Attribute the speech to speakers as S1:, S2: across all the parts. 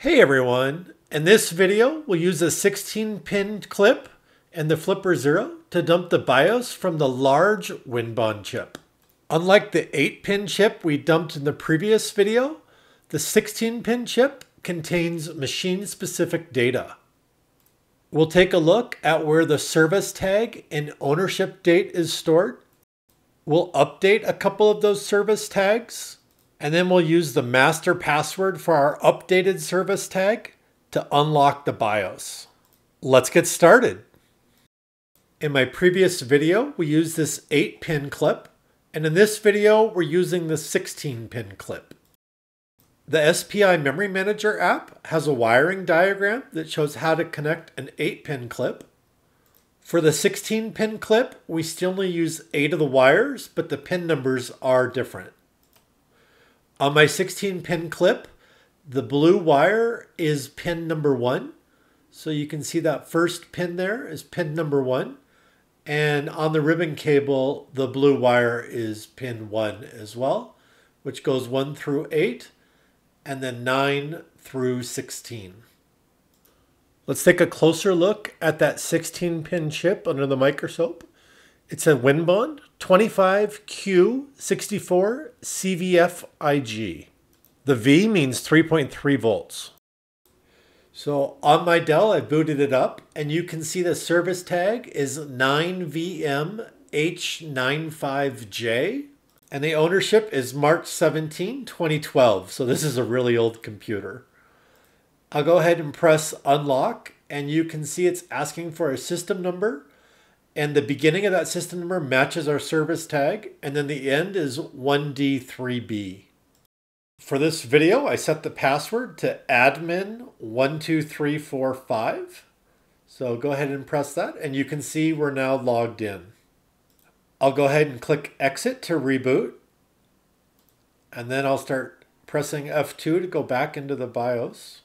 S1: Hey everyone! In this video, we'll use a 16-pin clip and the Flipper Zero to dump the BIOS from the large Winbond chip. Unlike the 8-pin chip we dumped in the previous video, the 16-pin chip contains machine-specific data. We'll take a look at where the service tag and ownership date is stored. We'll update a couple of those service tags and then we'll use the master password for our updated service tag to unlock the BIOS. Let's get started. In my previous video, we used this 8-pin clip, and in this video, we're using the 16-pin clip. The SPI Memory Manager app has a wiring diagram that shows how to connect an 8-pin clip. For the 16-pin clip, we still only use 8 of the wires, but the pin numbers are different. On my 16 pin clip, the blue wire is pin number one. So you can see that first pin there is pin number one. And on the ribbon cable, the blue wire is pin one as well, which goes one through eight and then nine through 16. Let's take a closer look at that 16 pin chip under the microscope. It's a Winbond 25Q64 CVFIG. The V means 3.3 volts. So on my Dell, I booted it up and you can see the service tag is 9VMH95J and the ownership is March 17, 2012. So this is a really old computer. I'll go ahead and press unlock and you can see it's asking for a system number and the beginning of that system number matches our service tag, and then the end is 1D3B. For this video, I set the password to admin12345. So go ahead and press that, and you can see we're now logged in. I'll go ahead and click exit to reboot, and then I'll start pressing F2 to go back into the BIOS.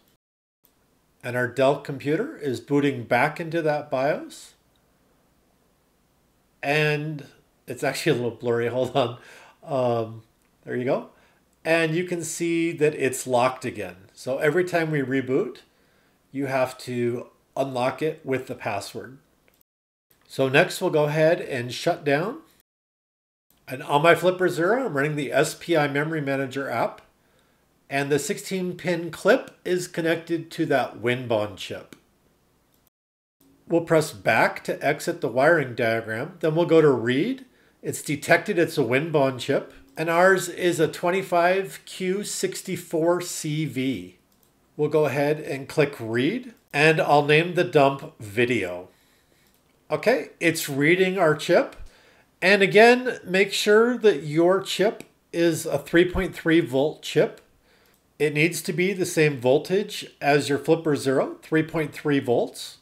S1: And our Dell computer is booting back into that BIOS and it's actually a little blurry. Hold on. Um, there you go. And you can see that it's locked again. So every time we reboot, you have to unlock it with the password. So next we'll go ahead and shut down. And on my Flipper Zero, I'm running the SPI Memory Manager app. And the 16 pin clip is connected to that Winbond chip. We'll press back to exit the wiring diagram. Then we'll go to read. It's detected it's a Winbond chip. And ours is a 25Q64CV. We'll go ahead and click read. And I'll name the dump video. Okay, it's reading our chip. And again, make sure that your chip is a 3.3 volt chip. It needs to be the same voltage as your Flipper Zero, 3.3 volts.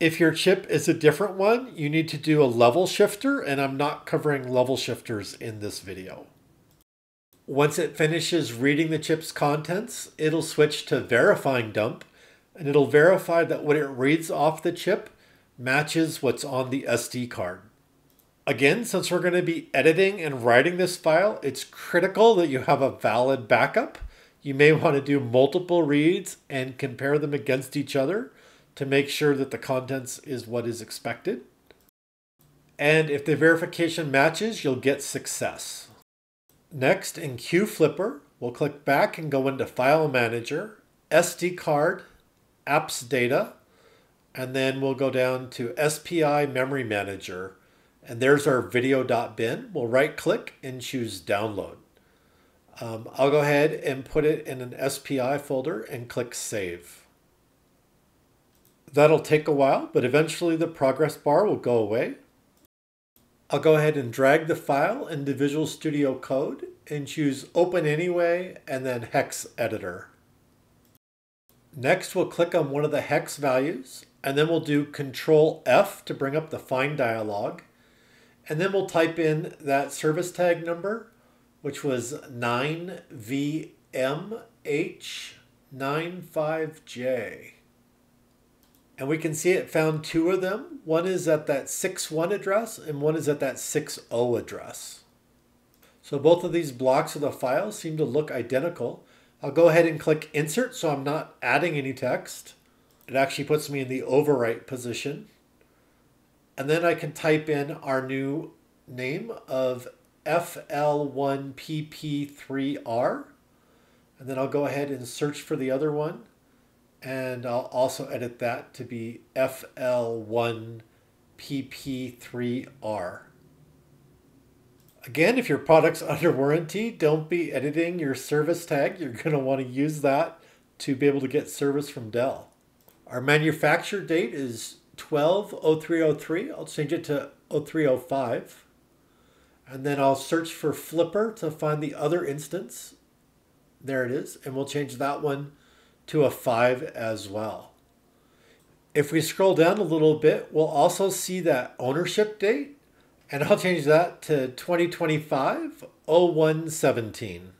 S1: If your chip is a different one, you need to do a level shifter, and I'm not covering level shifters in this video. Once it finishes reading the chip's contents, it'll switch to verifying dump, and it'll verify that what it reads off the chip matches what's on the SD card. Again, since we're going to be editing and writing this file, it's critical that you have a valid backup. You may want to do multiple reads and compare them against each other to make sure that the contents is what is expected. And if the verification matches, you'll get success. Next, in QFlipper, we'll click back and go into File Manager, SD card, Apps Data, and then we'll go down to SPI Memory Manager, and there's our video.bin. We'll right click and choose Download. Um, I'll go ahead and put it in an SPI folder and click Save. That'll take a while, but eventually the progress bar will go away. I'll go ahead and drag the file into Visual Studio Code and choose Open Anyway and then Hex Editor. Next, we'll click on one of the hex values and then we'll do Control F to bring up the Find dialog. And then we'll type in that service tag number, which was 9VMH95J. And we can see it found two of them. One is at that 6.1 address and one is at that 6-0 address. So both of these blocks of the file seem to look identical, I'll go ahead and click insert so I'm not adding any text. It actually puts me in the overwrite position. And then I can type in our new name of FL1PP3R. And then I'll go ahead and search for the other one. And I'll also edit that to be FL1PP3R. Again, if your product's under warranty, don't be editing your service tag. You're going to want to use that to be able to get service from Dell. Our manufacture date is 120303. I'll change it to 0305. And then I'll search for Flipper to find the other instance. There it is. And we'll change that one to a 5 as well. If we scroll down a little bit, we'll also see that ownership date and I'll change that to 2025 0117.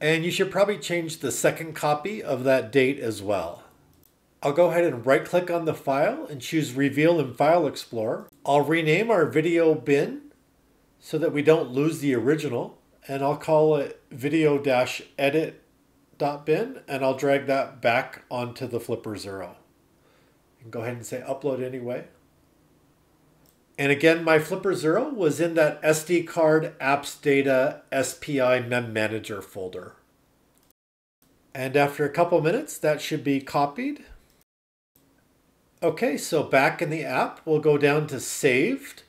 S1: And you should probably change the second copy of that date as well. I'll go ahead and right click on the file and choose Reveal in File Explorer. I'll rename our video bin so that we don't lose the original. And I'll call it video-edit.bin and I'll drag that back onto the Flipper Zero. And go ahead and say upload anyway. And again, my Flipper Zero was in that SD card apps data SPI mem manager folder. And after a couple minutes, that should be copied. Okay, so back in the app, we'll go down to saved.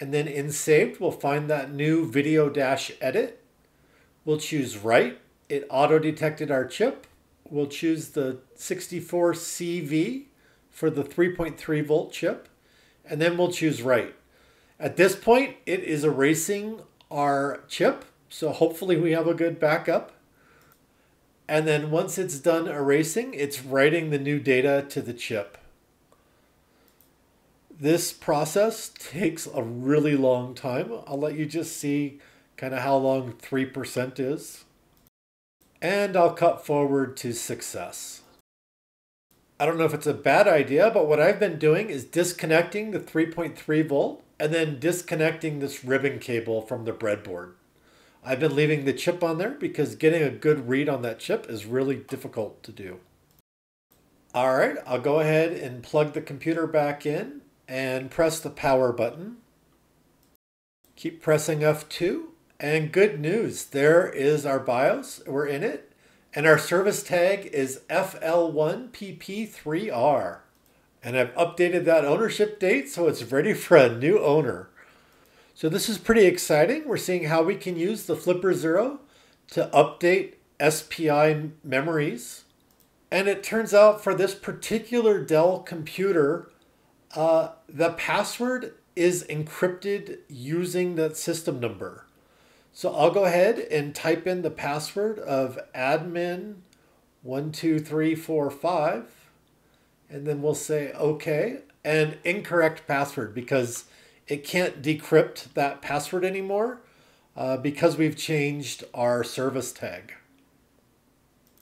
S1: And then in saved, we'll find that new video dash edit. We'll choose write. It auto detected our chip. We'll choose the 64CV for the 3.3 volt chip and then we'll choose write. At this point, it is erasing our chip, so hopefully we have a good backup. And then once it's done erasing, it's writing the new data to the chip. This process takes a really long time. I'll let you just see kind of how long 3% is. And I'll cut forward to success. I don't know if it's a bad idea, but what I've been doing is disconnecting the 3.3 volt and then disconnecting this ribbon cable from the breadboard. I've been leaving the chip on there because getting a good read on that chip is really difficult to do. All right, I'll go ahead and plug the computer back in and press the power button. Keep pressing F2 and good news, there is our BIOS. We're in it and our service tag is FL1PP3R. And I've updated that ownership date so it's ready for a new owner. So this is pretty exciting. We're seeing how we can use the Flipper Zero to update SPI memories. And it turns out for this particular Dell computer, uh, the password is encrypted using that system number. So I'll go ahead and type in the password of admin12345 and then we'll say okay and incorrect password because it can't decrypt that password anymore uh, because we've changed our service tag.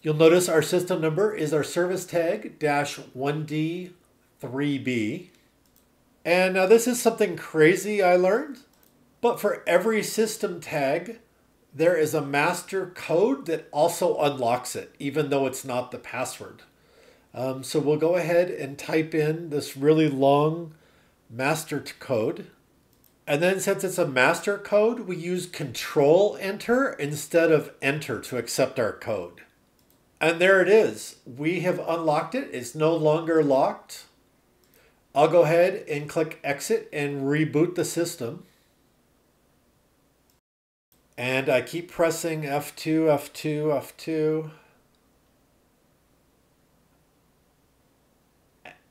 S1: You'll notice our system number is our service tag dash 1D3B. And now this is something crazy I learned. But for every system tag, there is a master code that also unlocks it, even though it's not the password. Um, so we'll go ahead and type in this really long master code. And then since it's a master code, we use control enter instead of enter to accept our code. And there it is. We have unlocked it. It's no longer locked. I'll go ahead and click exit and reboot the system. And I keep pressing F2, F2, F2.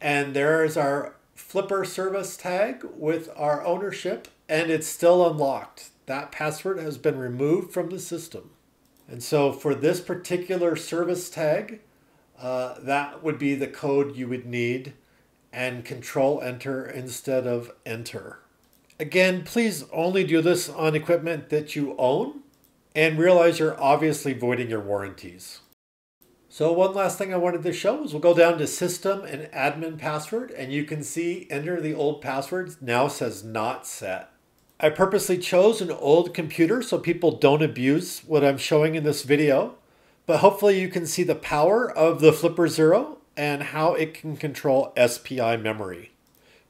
S1: And there's our Flipper service tag with our ownership, and it's still unlocked. That password has been removed from the system. And so for this particular service tag, uh, that would be the code you would need and control enter instead of enter. Again, please only do this on equipment that you own and realize you're obviously voiding your warranties. So one last thing I wanted to show is we'll go down to system and admin password and you can see enter the old password now says not set. I purposely chose an old computer so people don't abuse what I'm showing in this video. but hopefully you can see the power of the Flipper Zero and how it can control SPI memory.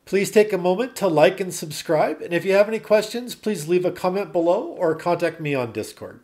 S1: Please take a moment to like and subscribe, and if you have any questions, please leave a comment below or contact me on Discord.